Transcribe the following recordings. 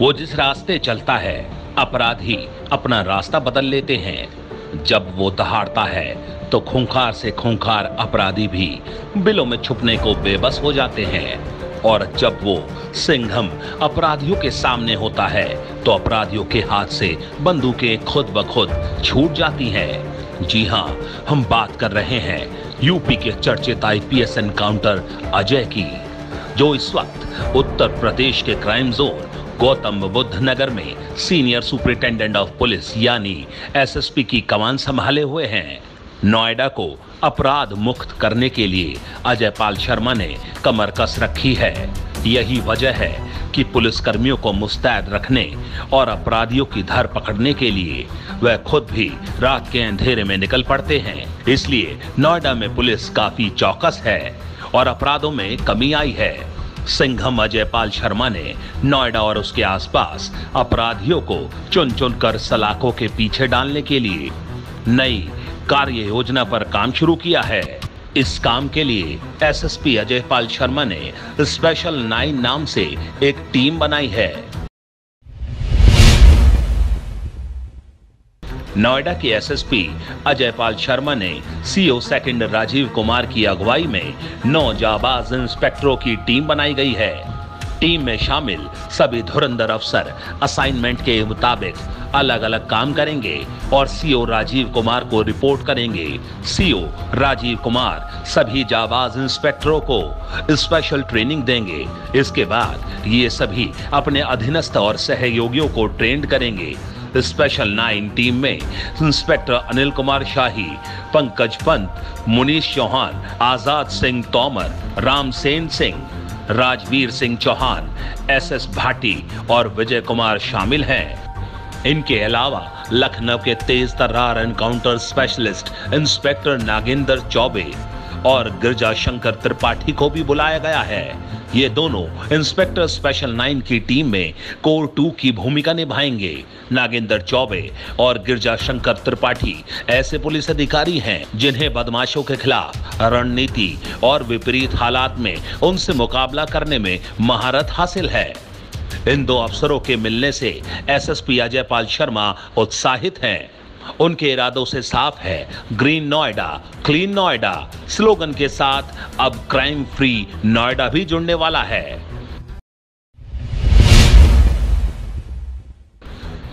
वो जिस रास्ते चलता है, अपराधी अपना रास्ता बदल लेते हैं। जब वो दहाड़ता है तो खूंखार से खूंखार अपराधी भी बिलों में छुपने को बेबस हो जाते हैं। और जब वो सिंघम अपराधियों के सामने होता है तो अपराधियों के हाथ से बंदूकें खुद ब खुद छूट जाती हैं। जी हाँ हम बात कर रहे हैं यूपी के चर्चित आईपीएस एनकाउंटर अजय की, जो इस वक्त उत्तर प्रदेश के क्राइम जोन गौतम बुद्ध नगर में सीनियर सुपरिटेंडेंट ऑफ़ पुलिस, यानी एसएसपी की कमान संभाले हुए हैं। नोएडा को अपराध मुक्त करने के लिए अजय पाल शर्मा ने कमर कस रखी है। यही वजह है कि पुलिस कर्मियों को मुस्तैद रखने और अपराधियों की धर पकड़ने के लिए वह खुद भी रात के अंधेरे में निकल पड़ते हैं। इसलिए नोएडा में पुलिस काफ़ी चौकस है और अपराधों में कमी आई है। सिंघम अजयपाल शर्मा ने नोएडा और उसके आसपास अपराधियों को चुन चुन कर सलाखों के पीछे डालने के लिए नई कार्य योजना पर काम शुरू किया है। इस काम के लिए एसएसपी अजयपाल शर्मा ने स्पेशल नाइन नाम से एक टीम बनाई है। नोएडा के एसएसपी अजय पाल शर्मा ने सीओ सेकंड राजीव कुमार की अगुवाई में नौ जाबाज इंस्पेक्टरों की टीम बनाई गई है। टीम में शामिल सभी धुरंधर अफसर असाइनमेंट के मुताबिक अलग अलग काम करेंगे और सीओ राजीव कुमार को रिपोर्ट करेंगे। सीओ राजीव कुमार सभी जाबाज इंस्पेक्टरों को स्पेशल ट्रेनिंग देंगे। इसके बाद ये सभी अपने अधीनस्थ और सहयोगियों को ट्रेंड करेंगे। स्पेशल नाइन टीम में inspector Anil Kumar Shahi, Pankaj Pant Munish Chauhan, Azad Singh Tomar, Ramsen Singh, Rajveer Singh Chauhan, S S Bhati और विजय कुमार शामिल हैं। इनके अलावा लखनऊ के तेज तर्रार encounter specialist inspector Nagendra Choubey और गिरजा शंकर त्रिपाठी को भी बुलाया गया है। ये दोनों इंस्पेक्टर स्पेशल नाइन की टीम में कोर टू की भूमिका निभाएँगे। नागेंद्र चौबे और गिरजा शंकर त्रिपाठी ऐसे पुलिस अधिकारी हैं जिन्हें बदमाशों के खिलाफ रणनीति और विपरीत हालात में उनसे मुकाबला करने में महारत हासिल है। इन दो अफसरों के मिलने से एसएसपी अजय पाल शर्मा उत्साहित हैं। उनके इरादों से साफ़ है, green Noida, clean Noida. Slogan के साथ, अब क्राइम फ्री नोएडा भी जुड़ने वाला है।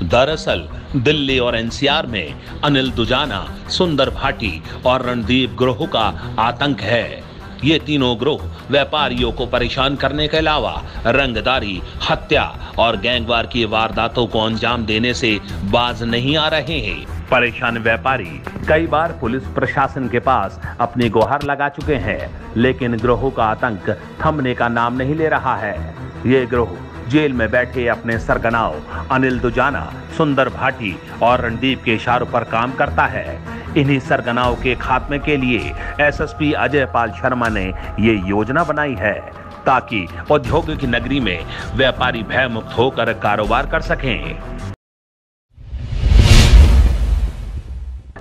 दरअसल, दिल्ली और एनसीआर में अनिल दुजाना, सुंदर भाटी और रणदीप ग्रोह का आतंक है। ये तीनों ग्रोह व्यापारियों को परेशान करने के अलावा रंगदारी, हत्या और गैंगवार की वारदातों को अंजाम देने से बाज नहीं आ रहे हैं। परेशान व्यापारी कई बार पुलिस प्रशासन के पास अपनी गुहार लगा चुके हैं, लेकिन ग्रोहों का आतंक थमने का नाम नहीं ले रहा है। ये ग्रोह जेल में बैठे अपने सरगनाओं, अनिल दुजाना, सुंदर भाटी और रणदीप के इशारों पर काम करता है। इन्हीं सरगनाओं के खात्मे के लिए एसएसपी अजय पाल शर्मा ने ये योजना बनाई है, ताकि औद्योगिक नगरी में व्यापारी भयमुक्त होकर कारोबार कर सकें।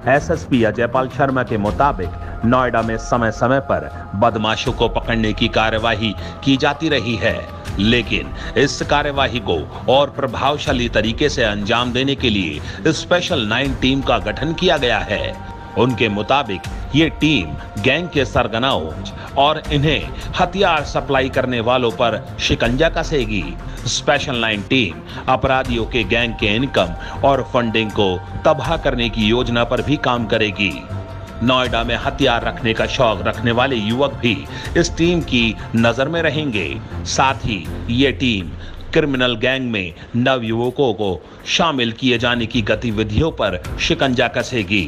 एसएसपी अजयपाल शर्मा के मुताबिक नोएडा में समय समय पर बदमाशों को पकड़ने की कार्यवाही की जाती रही है। लेकिन इस कार्यवाही को और प्रभावशाली तरीके से अंजाम देने के लिए स्पेशल नाइन टीम का गठन किया गया है। उनके मुताबिक ये टीम गैंग के सरगनाओं और इन्हें हथियार सप्लाई करने वालों पर शिकंजा कसेगी। स्पेशल लाइन टीम अपराधियों के गैंग के इनकम और फंडिंग को तबाह करने की योजना पर भी काम करेगी। नोएडा में हथियार रखने का शौक रखने वाले युवक भी इस टीम की नज़र में रहेंगे। साथ ही ये टीम क्रिमिनल गैंग में नव युवकों को शामिल किए जाने की गतिविधियों पर शिकंजा कसेगी।